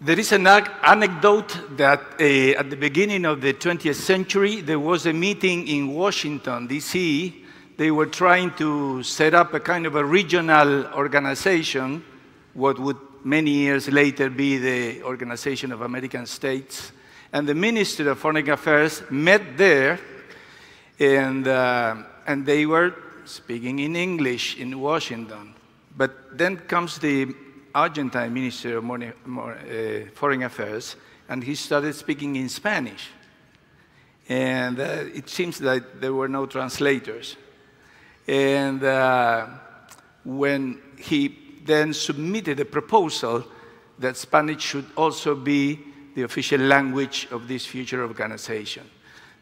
There is an anecdote that uh, at the beginning of the 20th century, there was a meeting in Washington, D.C. They were trying to set up a kind of a regional organization, what would many years later be the Organization of American States. And the Minister of Foreign Affairs met there, and, uh, and they were speaking in English in Washington. But then comes the Argentine Minister of uh, Foreign Affairs, and he started speaking in Spanish. And uh, it seems that there were no translators. And uh, when he then submitted a proposal that Spanish should also be the official language of this future organization.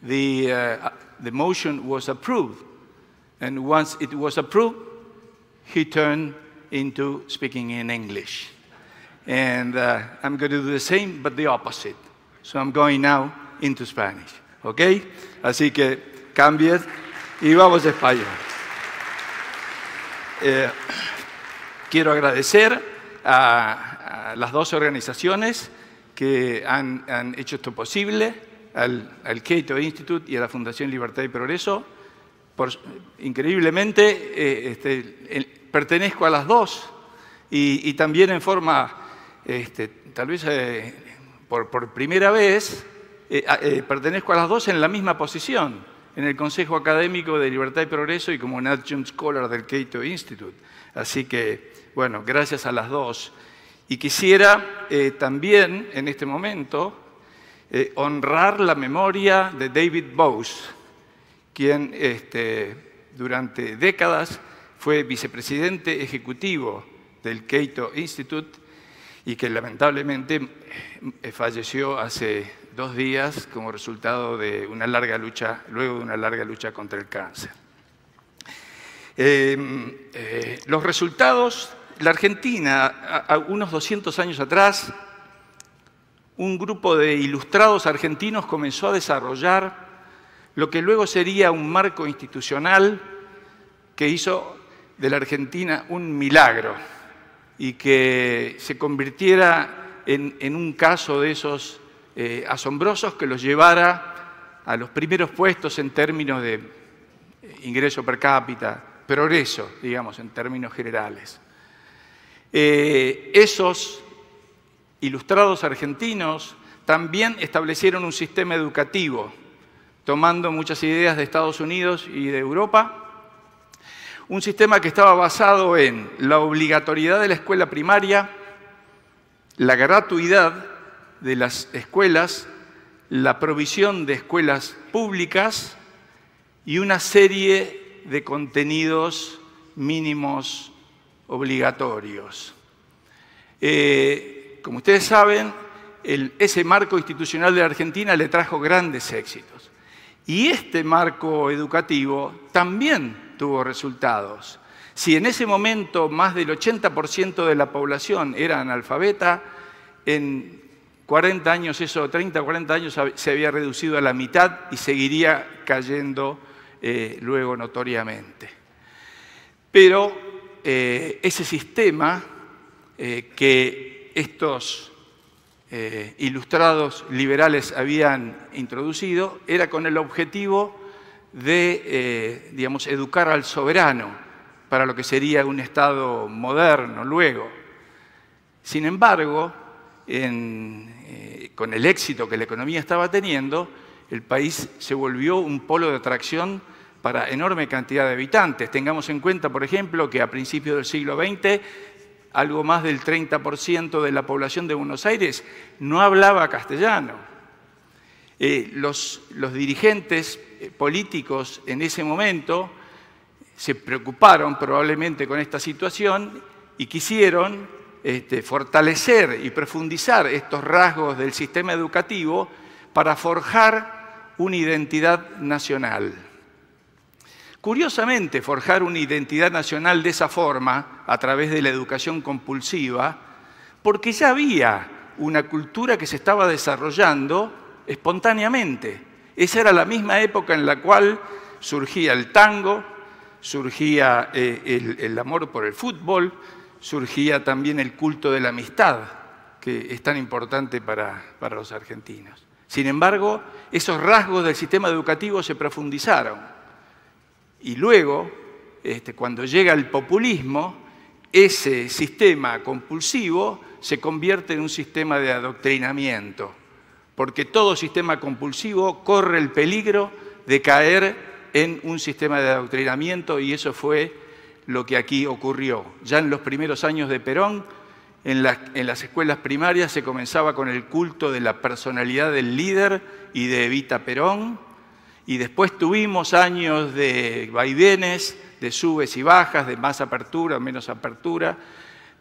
The, uh, the motion was approved, and once it was approved, he turned into speaking in English. And uh, I'm going to do the same, but the opposite. So I'm going now into Spanish. ¿Ok? Así que cambie y vamos a español. Eh, quiero agradecer a, las dos organizaciones que han, han hecho esto posible, al, al, Cato Institute y a la Fundación Libertad y Progreso. Por, increíblemente, eh, este, pertenezco a las dos y, también en forma, este, tal vez eh, por, primera vez, eh, eh, pertenezco a las dos en la misma posición, en el Consejo Académico de Libertad y Progreso y como un Adjunct Scholar del Cato Institute. Así que, bueno, gracias a las dos. Y quisiera también, en este momento, honrar la memoria de David Bose, quien este, durante décadas fue vicepresidente ejecutivo del Cato Institute y que lamentablemente eh, falleció hace dos días como resultado de una larga lucha, luego de una larga lucha contra el cáncer. Eh, eh, los resultados, la Argentina, unos 200 años atrás, un grupo de ilustrados argentinos comenzó a desarrollar lo que luego sería un marco institucional que hizo de la Argentina un milagro y que se convirtiera en, en un caso de esos eh, asombrosos que los llevara a los primeros puestos en términos de ingreso per cápita, progreso, digamos, en términos generales. Eh, esos ilustrados argentinos también establecieron un sistema educativo, tomando muchas ideas de Estados Unidos y de Europa, un sistema que estaba basado en la obligatoriedad de la escuela primaria, la gratuidad de las escuelas, la provisión de escuelas públicas y una serie de contenidos mínimos obligatorios. Eh, como ustedes saben, ese marco institucional de la Argentina le trajo grandes éxitos. Y este marco educativo también tuvo resultados. Si en ese momento más del 80% de la población era analfabeta, en 40 años, eso, 30 o 40 años se había reducido a la mitad y seguiría cayendo eh, luego notoriamente. Pero eh, ese sistema eh, que estos ilustrados liberales habían introducido era con el objetivo de, eh, digamos, educar al soberano para lo que sería un Estado moderno luego. Sin embargo, eh, con el éxito que la economía estaba teniendo, el país se volvió un polo de atracción para enorme cantidad de habitantes. Tengamos en cuenta, por ejemplo, que a principios del siglo XX algo más del 30% de la población de Buenos Aires no hablaba castellano. Eh, los, dirigentes eh, políticos en ese momento se preocuparon probablemente con esta situación y quisieron este, fortalecer y profundizar estos rasgos del sistema educativo para forjar una identidad nacional. Curiosamente, forjar una identidad nacional de esa forma, a través de la educación compulsiva, porque ya había una cultura que se estaba desarrollando espontáneamente. Esa era la misma época en la cual surgía el tango, surgía eh, el, amor por el fútbol, surgía también el culto de la amistad, que es tan importante para, los argentinos. Sin embargo, esos rasgos del sistema educativo se profundizaron. Y luego, este, cuando llega el populismo, ese sistema compulsivo se convierte en un sistema de adoctrinamiento, porque todo sistema compulsivo corre el peligro de caer en un sistema de adoctrinamiento y eso fue lo que aquí ocurrió. Ya en los primeros años de Perón, en, las escuelas primarias se comenzaba con el culto de la personalidad del líder y de Evita Perón, y después tuvimos años de vaivenes, de subes y bajas, de más apertura, menos apertura,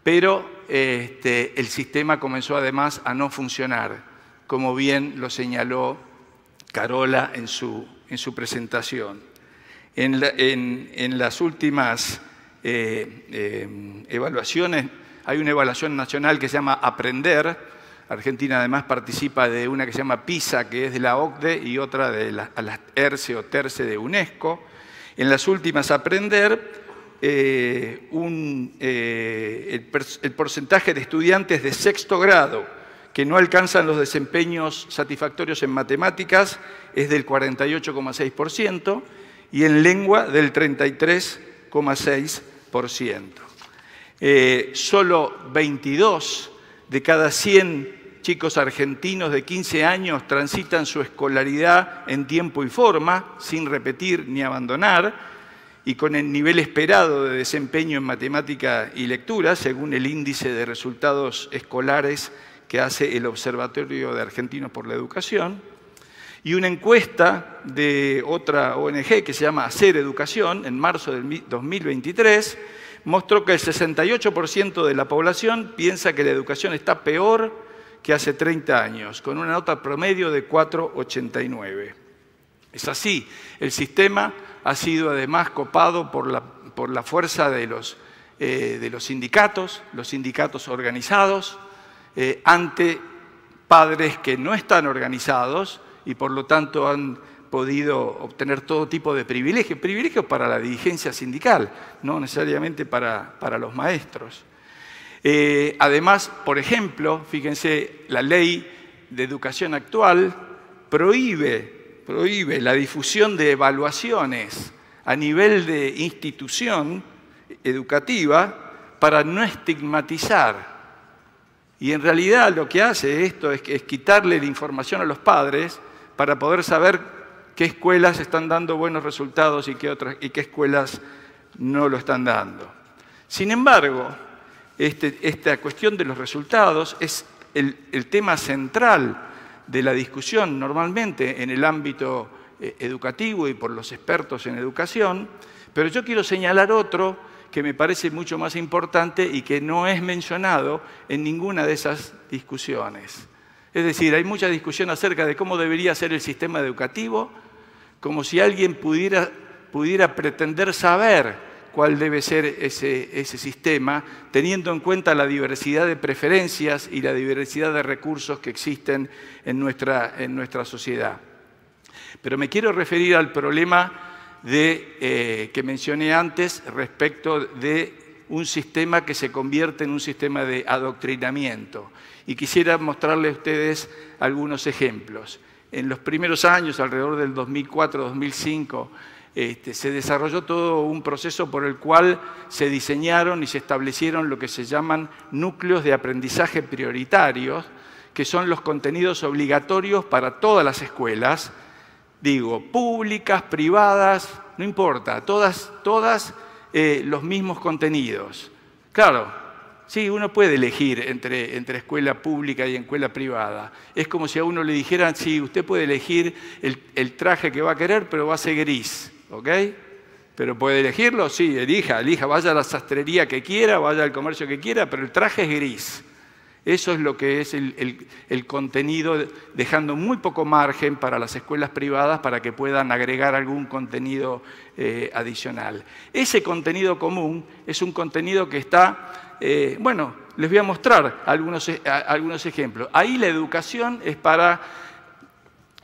pero este, el sistema comenzó además a no funcionar, como bien lo señaló Carola en su, en su presentación. En, las últimas eh, eh, evaluaciones, hay una evaluación nacional que se llama Aprender. Argentina además participa de una que se llama PISA, que es de la OCDE, y otra de la, ERCE o TERCE de UNESCO. En las últimas Aprender, eh, el porcentaje de estudiantes de sexto grado que no alcanzan los desempeños satisfactorios en matemáticas es del 48,6% y en lengua del 33,6%. Eh, solo 22 de cada 100 chicos argentinos de 15 años transitan su escolaridad en tiempo y forma, sin repetir ni abandonar, y con el nivel esperado de desempeño en matemática y lectura, según el índice de resultados escolares que hace el Observatorio de Argentinos por la Educación y una encuesta de otra ONG que se llama Hacer Educación en marzo del 2023 mostró que el 68% de la población piensa que la educación está peor que hace 30 años, con una nota promedio de 4,89. Es así, el sistema ha sido además copado por la, por la fuerza de los, eh, de los sindicatos, los sindicatos organizados, eh, ante padres que no están organizados y por lo tanto han podido obtener todo tipo de privilegios, privilegios para la dirigencia sindical, no necesariamente para, los maestros. Eh, además, por ejemplo, fíjense, la ley de educación actual prohíbe, prohíbe la difusión de evaluaciones a nivel de institución educativa para no estigmatizar. Y en realidad lo que hace esto es, es quitarle la información a los padres para poder saber qué escuelas están dando buenos resultados y qué, otras, y qué escuelas no lo están dando. Sin embargo, este, esta cuestión de los resultados es el, tema central de la discusión normalmente en el ámbito eh, educativo y por los expertos en educación, pero yo quiero señalar otro que me parece mucho más importante y que no es mencionado en ninguna de esas discusiones. Es decir, hay mucha discusión acerca de cómo debería ser el sistema educativo, como si alguien pudiera, pudiera pretender saber cuál debe ser ese, ese, sistema, teniendo en cuenta la diversidad de preferencias y la diversidad de recursos que existen en nuestra, en nuestra sociedad. Pero me quiero referir al problema de, eh, que mencioné antes respecto de un sistema que se convierte en un sistema de adoctrinamiento y quisiera mostrarles a ustedes algunos ejemplos. En los primeros años, alrededor del 2004-2005, este, se desarrolló todo un proceso por el cual se diseñaron y se establecieron lo que se llaman núcleos de aprendizaje prioritarios, que son los contenidos obligatorios para todas las escuelas, digo, públicas, privadas, no importa, todas, todas eh, los mismos contenidos. Claro, Sí, uno puede elegir entre, entre, escuela pública y escuela privada. Es como si a uno le dijeran, sí, usted puede elegir el, traje que va a querer, pero va a ser gris, ¿ok? Pero puede elegirlo, sí, elija, elija, vaya a la sastrería que quiera, vaya al comercio que quiera, pero el traje es gris. Eso es lo que es el, contenido, dejando muy poco margen para las escuelas privadas para que puedan agregar algún contenido eh, adicional. Ese contenido común es un contenido que está, eh, bueno, les voy a mostrar algunos, eh, algunos ejemplos. Ahí la educación es para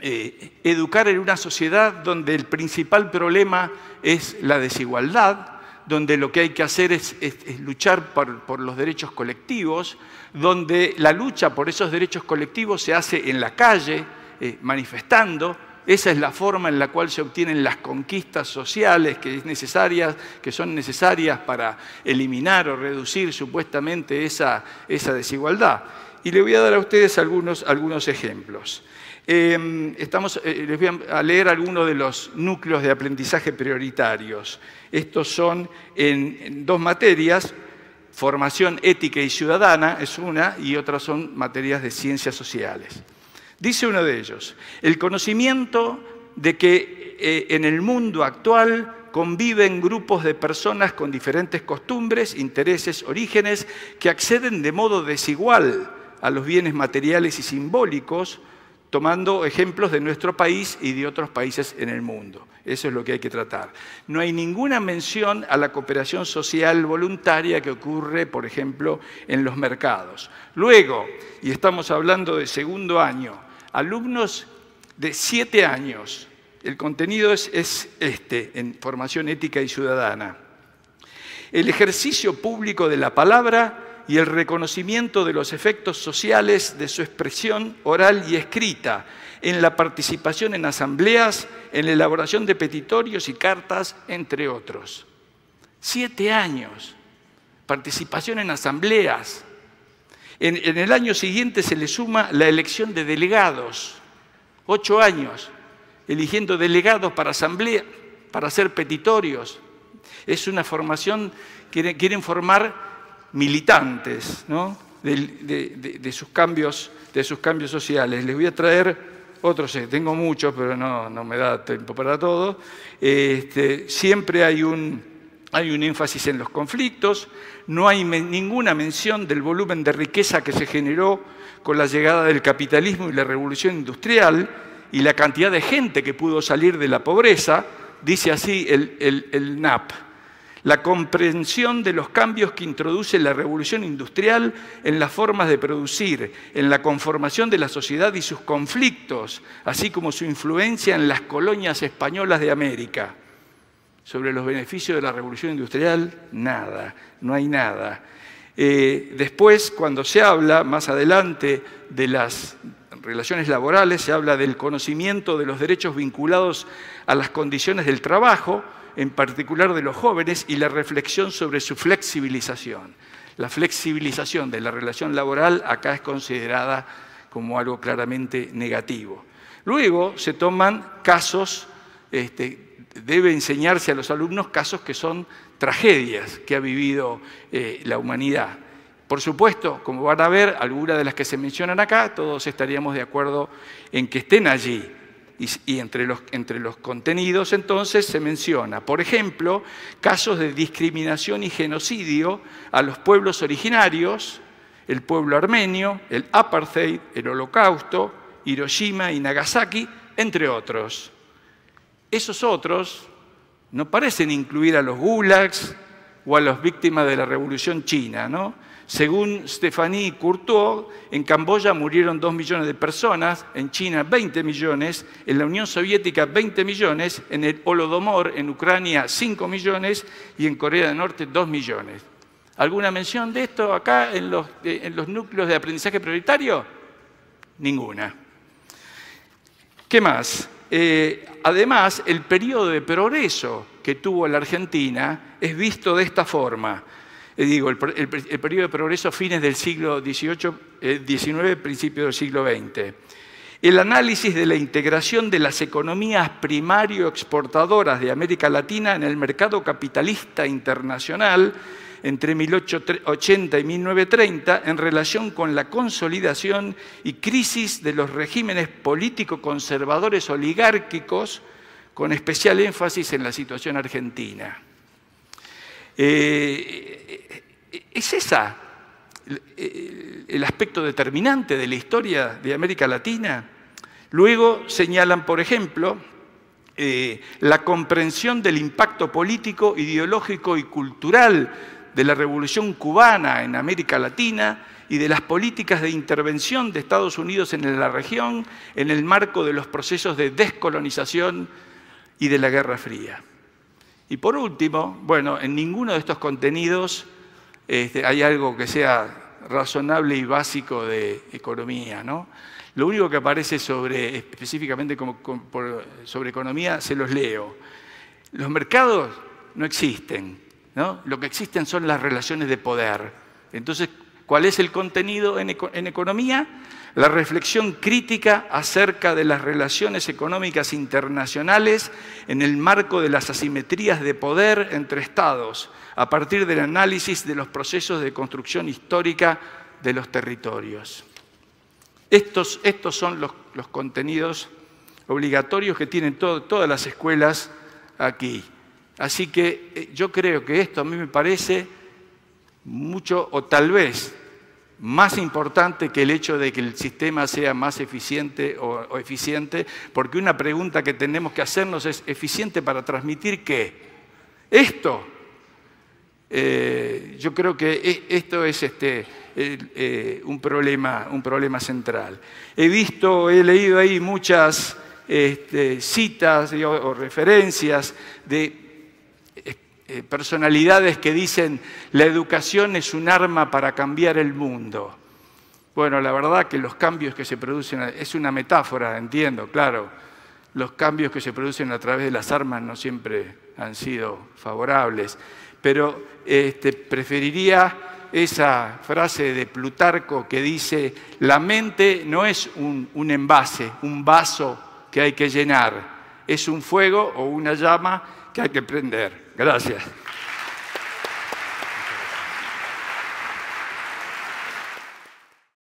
educar en una sociedad donde el principal problema es la desigualdad, donde lo que hay que hacer es, luchar por, los derechos colectivos, donde la lucha por esos derechos colectivos se hace en la calle, eh, manifestando. Esa es la forma en la cual se obtienen las conquistas sociales que, son necesarias para eliminar o reducir supuestamente esa, desigualdad. Y le voy a dar a ustedes algunos ejemplos. Em, estamos, eh, les voy a leer algunos de los núcleos de aprendizaje prioritarios. Estos son en, dos materias, formación ética y ciudadana es una, y otras son materias de ciencias sociales. Dice uno de ellos, el conocimiento de que eh, en el mundo actual conviven grupos de personas con diferentes costumbres, intereses, orígenes, que acceden de modo desigual a los bienes materiales y simbólicos, tomando ejemplos de nuestro país y de otros países en el mundo. Eso es lo que hay que tratar. No hay ninguna mención a la cooperación social voluntaria que ocurre, por ejemplo, en los mercados. Luego, y estamos hablando de segundo año, alumnos de siete años, el contenido es, este, en formación ética y ciudadana. El ejercicio público de la palabra y el reconocimiento de los efectos sociales de su expresión oral y escrita, en la participación en asambleas, en la elaboración de petitorios y cartas, entre otros. Siete años, participación en asambleas. En, el año siguiente se le suma la elección de delegados, ocho años, eligiendo delegados para asamblea, para hacer petitorios. Es una formación, quieren formar militantes de, sus cambios, de sus cambios sociales. Les voy a traer otros, tengo muchos, pero no, me da tiempo para todo. Este, siempre hay un, hay un énfasis en los conflictos, no hay ninguna mención del volumen de riqueza que se generó con la llegada del capitalismo y la revolución industrial y la cantidad de gente que pudo salir de la pobreza, dice así el, el NAP la comprensión de los cambios que introduce la revolución industrial en las formas de producir, en la conformación de la sociedad y sus conflictos, así como su influencia en las colonias españolas de América. Sobre los beneficios de la revolución industrial, nada, no hay nada. Eh, después, cuando se habla más adelante de las relaciones laborales, se habla del conocimiento de los derechos vinculados a las condiciones del trabajo, en particular de los jóvenes, y la reflexión sobre su flexibilización. La flexibilización de la relación laboral acá es considerada como algo claramente negativo. Luego se toman casos, este, debe enseñarse a los alumnos casos que son tragedias que ha vivido eh, la humanidad. Por supuesto, como van a ver, algunas de las que se mencionan acá, todos estaríamos de acuerdo en que estén allí. Y, entre, los, entre los contenidos entonces se menciona, por ejemplo, casos de discriminación y genocidio a los pueblos originarios, el pueblo armenio, el apartheid, el holocausto, Hiroshima y Nagasaki, entre otros. Esos otros no parecen incluir a los gulags o a las víctimas de la revolución china, ¿no? Según Stephanie Courtois, en Camboya murieron 2 millones de personas, en China 20 millones, en la Unión Soviética 20 millones, en el Holodomor, en Ucrania 5 millones y en Corea del Norte 2 millones. ¿Alguna mención de esto acá en los, en los núcleos de aprendizaje prioritario? Ninguna. ¿Qué más? Eh, además, el periodo de progreso que tuvo la Argentina es visto de esta forma. Eh, digo, el, periodo de progreso fines del siglo XVIII, XIX, eh, principio del siglo XX. El análisis de la integración de las economías primario exportadoras de América Latina en el mercado capitalista internacional entre 1880 y 1930 en relación con la consolidación y crisis de los regímenes político-conservadores oligárquicos, con especial énfasis en la situación argentina. Eh, ¿Es esa el aspecto determinante de la historia de América Latina? Luego señalan, por ejemplo, eh, la comprensión del impacto político, ideológico y cultural de la revolución cubana en América Latina y de las políticas de intervención de Estados Unidos en la región en el marco de los procesos de descolonización y de la Guerra Fría. Y por último, bueno, en ninguno de estos contenidos este, hay algo que sea razonable y básico de economía, ¿no? Lo único que aparece específicamente sobre economía, se los leo. Los mercados no existen, ¿no? Lo que existen son las relaciones de poder. Entonces, ¿cuál es el contenido en, economía? La reflexión crítica acerca de las relaciones económicas internacionales en el marco de las asimetrías de poder entre estados, a partir del análisis de los procesos de construcción histórica de los territorios. Estos, estos son los, contenidos obligatorios que tienen todas las escuelas aquí. Así que eh, yo creo que esto a mí me parece mucho o tal vez más importante que el hecho de que el sistema sea más eficiente o, eficiente, porque una pregunta que tenemos que hacernos es, ¿eficiente para transmitir qué? Esto. Eh, yo creo que e, esto es este, eh, un, problema, un problema central. He visto, he leído ahí muchas este, citas o referencias de eh, personalidades que dicen la educación es un arma para cambiar el mundo. Bueno, la verdad que los cambios que se producen, es una metáfora, entiendo, claro, los cambios que se producen a través de las armas no siempre han sido favorables, pero este, preferiría esa frase de Plutarco que dice, la mente no es un, envase, un vaso que hay que llenar, es un fuego o una llama que hay que prender. Gracias.